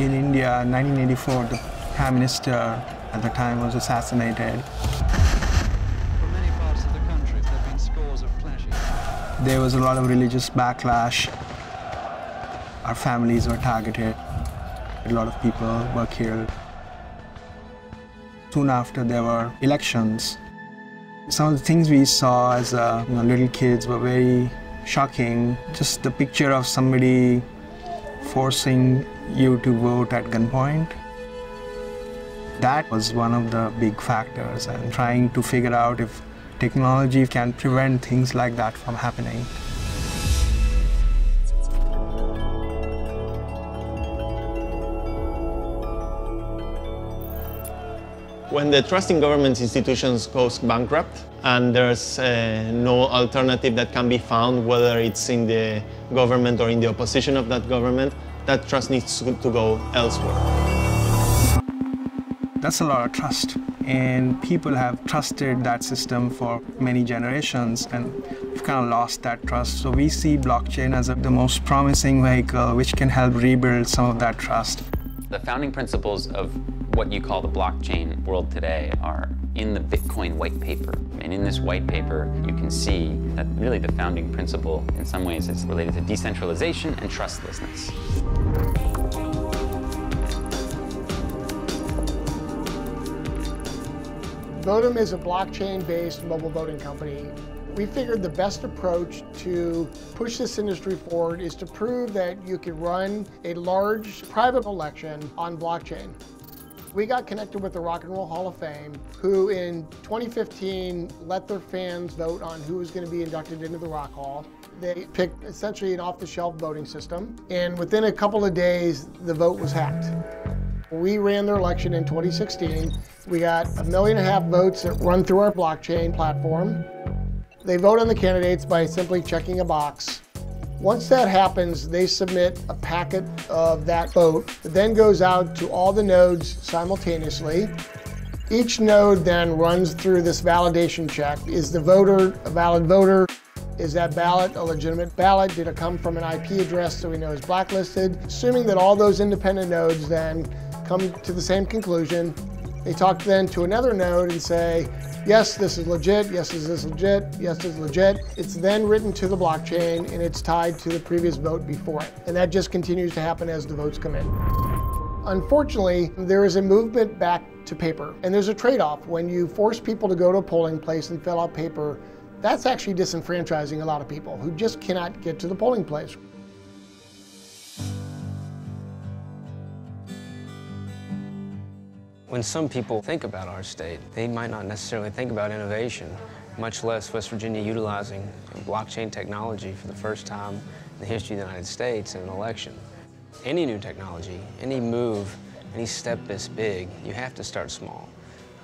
In India, 1984, the Prime Minister at the time was assassinated. From many parts of the country, there have been scores of clashes. There was a lot of religious backlash. Our families were targeted. A lot of people were killed. Soon after, there were elections. Some of the things we saw as uh, you know, little kids were very shocking. Just the picture of somebody forcing you to vote at gunpoint. That was one of the big factors, and trying to figure out if technology can prevent things like that from happening. When the trust in government institutions goes bankrupt and there's uh, no alternative that can be found, whether it's in the government or in the opposition of that government, that trust needs to, to go elsewhere. That's a lot of trust. And people have trusted that system for many generations, and we've kind of lost that trust. So we see blockchain as a, the most promising vehicle which can help rebuild some of that trust. The founding principles of what you call the blockchain world today are in the Bitcoin white paper. And in this white paper, you can see that really the founding principle in some ways is related to decentralization and trustlessness. Votem is a blockchain-based mobile voting company. We figured the best approach to push this industry forward is to prove that you can run a large private election on blockchain. We got connected with the Rock and Roll Hall of Fame, who in 2015 let their fans vote on who was going to be inducted into the Rock Hall. They picked essentially an off-the-shelf voting system, and within a couple of days, the vote was hacked. We ran their election in 2016. We got a million and a half votes that run through our blockchain platform. They vote on the candidates by simply checking a box. Once that happens, they submit a packet of that vote that then goes out to all the nodes simultaneously. Each node then runs through this validation check. Is the voter a valid voter? Is that ballot a legitimate ballot? Did it come from an IP address so we know it's blacklisted? Assuming that all those independent nodes then come to the same conclusion, they talk then to another node and say, yes, this is legit, yes, this is this legit, yes, this is legit. It's then written to the blockchain and it's tied to the previous vote before it. And that just continues to happen as the votes come in. Unfortunately, there is a movement back to paper. And there's a trade-off. When you force people to go to a polling place and fill out paper, that's actually disenfranchising a lot of people who just cannot get to the polling place. When some people think about our state, they might not necessarily think about innovation, much less West Virginia utilizing blockchain technology for the first time in the history of the United States in an election. Any new technology, any move, any step this big, you have to start small.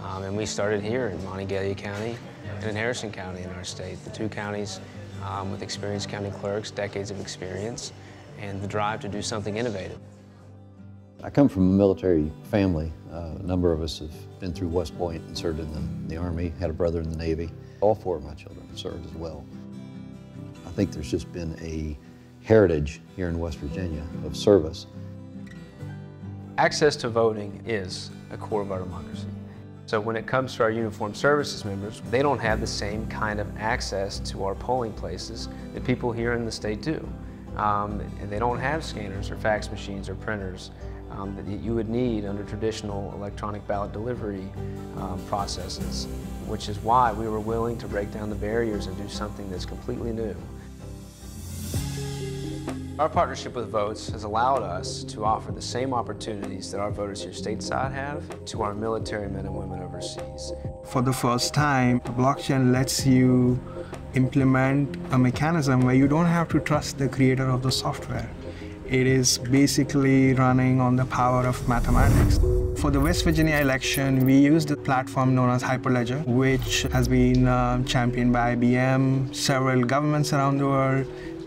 Um, and we started here in Monongalia County and in Harrison County in our state, the two counties um, with experienced county clerks, decades of experience, and the drive to do something innovative. I come from a military family. Uh, a number of us have been through West Point and served in the, the Army, had a brother in the Navy. All four of my children served as well. I think there's just been a heritage here in West Virginia of service. Access to voting is a core of our democracy. So when it comes to our uniformed services members, they don't have the same kind of access to our polling places that people here in the state do. Um, and they don't have scanners or fax machines or printers um, that you would need under traditional electronic ballot delivery um, processes, which is why we were willing to break down the barriers and do something that's completely new. Our partnership with Voatz has allowed us to offer the same opportunities that our voters here stateside have to our military men and women overseas. For the first time, blockchain lets you implement a mechanism where you don't have to trust the creator of the software. It is basically running on the power of mathematics. For the West Virginia election, we used a platform known as Hyperledger, which has been uh, championed by IBM, several governments around the world,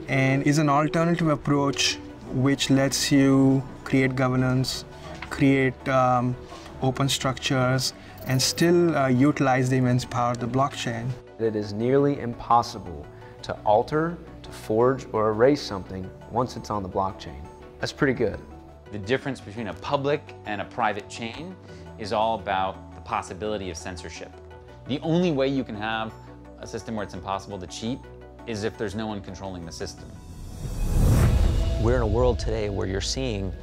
and is an alternative approach which lets you create governance, create um, open structures, and still uh, utilize the immense power of the blockchain. It is nearly impossible to alter, to forge, or erase something once it's on the blockchain. That's pretty good. The difference between a public and a private chain is all about the possibility of censorship. The only way you can have a system where it's impossible to cheat is if there's no one controlling the system. We're in a world today where you're seeing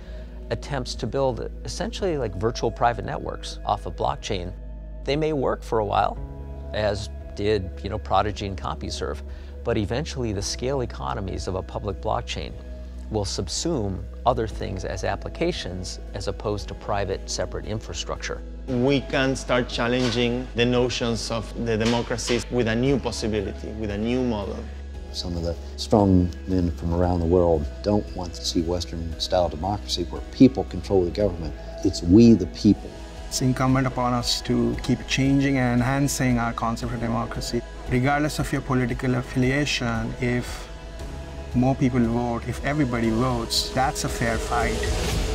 attempts to build essentially like virtual private networks off of blockchain. They may work for a while, as did you know Prodigy and CompuServe, but eventually the scale economies of a public blockchain will subsume other things as applications as opposed to private separate infrastructure. We can start challenging the notions of the democracies with a new possibility, with a new model. Some of the strong men from around the world don't want to see Western style democracy where people control the government. It's we the people. It's incumbent upon us to keep changing and enhancing our concept of democracy. Regardless of your political affiliation, if more people vote, if everybody votes, that's a fair fight.